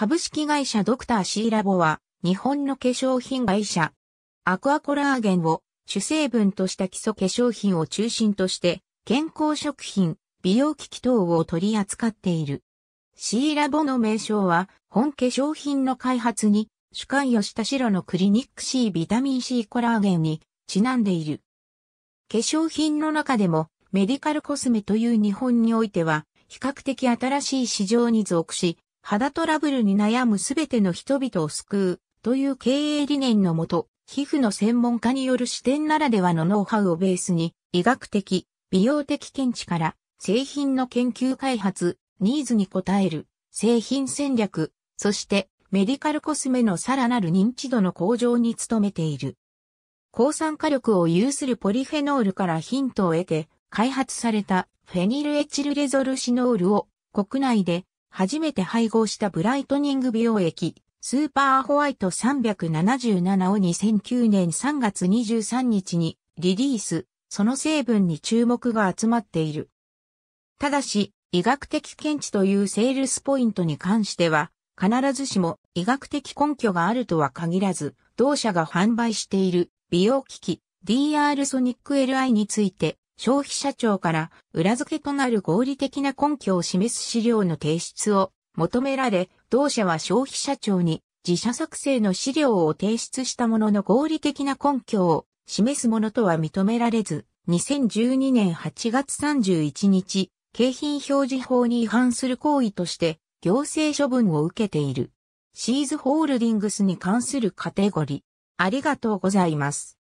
株式会社ドクターシーラボは、日本の化粧品会社。アクアコラーゲンを主成分とした基礎化粧品を中心として、健康食品、美容機器等を取り扱っている。シーラボの名称は、本化粧品の開発に、主関与した白のクリニック C ビタミン C コラーゲンにちなんでいる。化粧品の中でも、メディカルコスメという日本においては、比較的新しい市場に属し、肌トラブルに悩むすべての人々を救うという経営理念のもと、皮膚の専門家による視点ならではのノウハウをベースに、医学的、美容的見地から製品の研究開発、ニーズに応える製品戦略、そしてメディカルコスメのさらなる認知度の向上に努めている。抗酸化力を有するポリフェノールからヒントを得て開発されたフェニルエチルレゾルシノールを国内で初めて配合したブライトニング美容液スーパーホワイト377を2009年3月23日にリリース、その成分に注目が集まっている。ただし、医学的検知というセールスポイントに関しては、必ずしも医学的根拠があるとは限らず、同社が販売している美容機器 DR ソニック LI について消費者庁から裏付けとなる合理的な根拠を示す資料の提出を求められ、同社は消費者庁に自社作成の資料を提出したものの合理的な根拠を示すものとは認められず、2012年8月31日、景品表示法に違反する行為として行政処分を受けている。シーズホールディングスに関するカテゴリー。ありがとうございます。